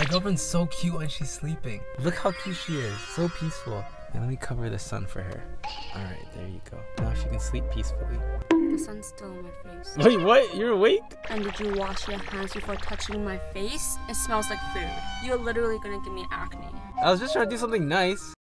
My girlfriend's so cute when she's sleeping. Look how cute she is. So peaceful. And let me cover the sun for her. All right, there you go. Now she can sleep peacefully. The sun's still on my face. Wait, what? You're awake? And did you wash your hands before touching my face? It smells like food. You're literally gonna give me acne. I was just trying to do something nice.